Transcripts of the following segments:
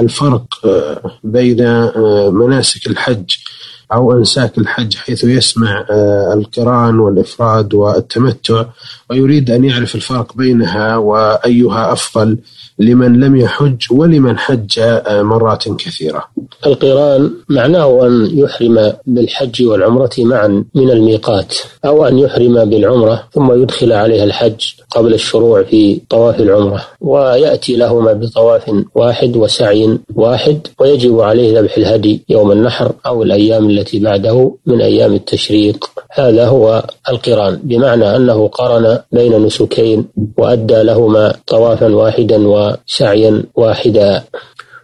الفرق بين مناسك الحج أو أنساك الحج حيث يسمع القرآن والإفراد والتمتع ويريد أن يعرف الفرق بينها وأيها أفضل لمن لم يحج ولمن حج مرات كثيرة. القرآن معناه أن يحرم بالحج والعمرة معا من الميقات أو أن يحرم بالعمرة ثم يدخل عليها الحج قبل الشروع في طواف العمرة. ويأتي لهما بطواف واحد وسعي واحد ويجب عليه ذبح الهدي يوم النحر أو الأيام التي بعده من أيام التشريق. هذا هو القرآن بمعنى أنه قرن بين نسكين وأدى لهما طوافا واحدا وسعيا واحدا.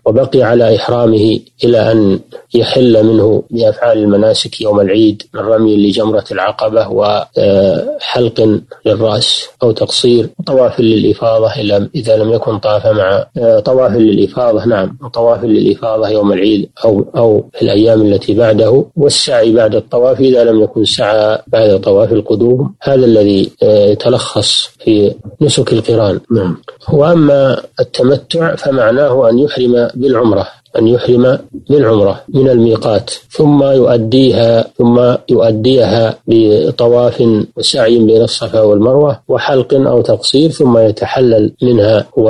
وبقي على إحرامه إلى أن يحل منه بأفعال المناسك يوم العيد من رمي لجمرة العقبة وحلق للرأس أو تقصير طواف للإفاضة إذا لم يكن طاف مع طواف للإفاضة نعم طواف للإفاضة يوم العيد أو أو في الأيام التي بعده والسعي بعد الطواف إذا لم يكن سعى بعد طواف القدوم هذا الذي يتلخص في نسك القرآن نعم. وأما التمتع فمعناه أن يحرم بالعمرة أن يحرم بالعمرة من الميقات ثم يؤديها ثم يؤديها بطواف وسعي بين الصفا والمروة وحلق أو تقصير ثم يتحلل منها و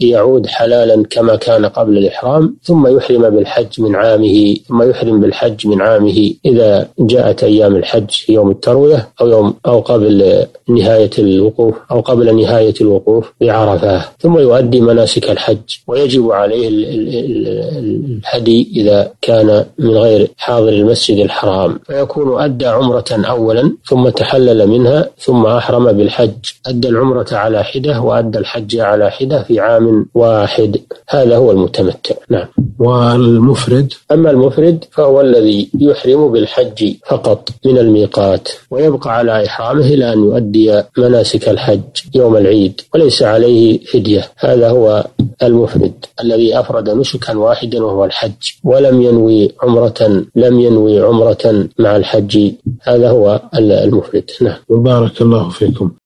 يعود حلالا كما كان قبل الإحرام ثم يحرم بالحج من عامه ثم يحرم بالحج من عامه إذا جاءت أيام الحج في يوم التروية أو يوم أو قبل نهاية الوقوف أو قبل نهاية الوقوف بعرفة. ثم يؤدي مناسك الحج ويجب عليه الهدي إذا كان من غير حاضر المسجد الحرام. فيكون أدى عمرة أولا ثم تحلل منها ثم أحرم بالحج. أدى العمرة على حدة وأدى الحج على حدة في عام واحد. هذا هو المتمتع. نعم. والمفرد؟ أما المفرد فهو الذي يحرم بالحج فقط من الميقات ويبقى على إحرامه إلى أن يؤدي مناسك الحج يوم العيد وليس عليه فدية. هذا هو المفرد الذي أفرد نسكا واحدا وهو الحج ولم ينوي عمرة لم ينوي عمرة مع الحج. هذا هو المفرد. نعم. بارك الله فيكم.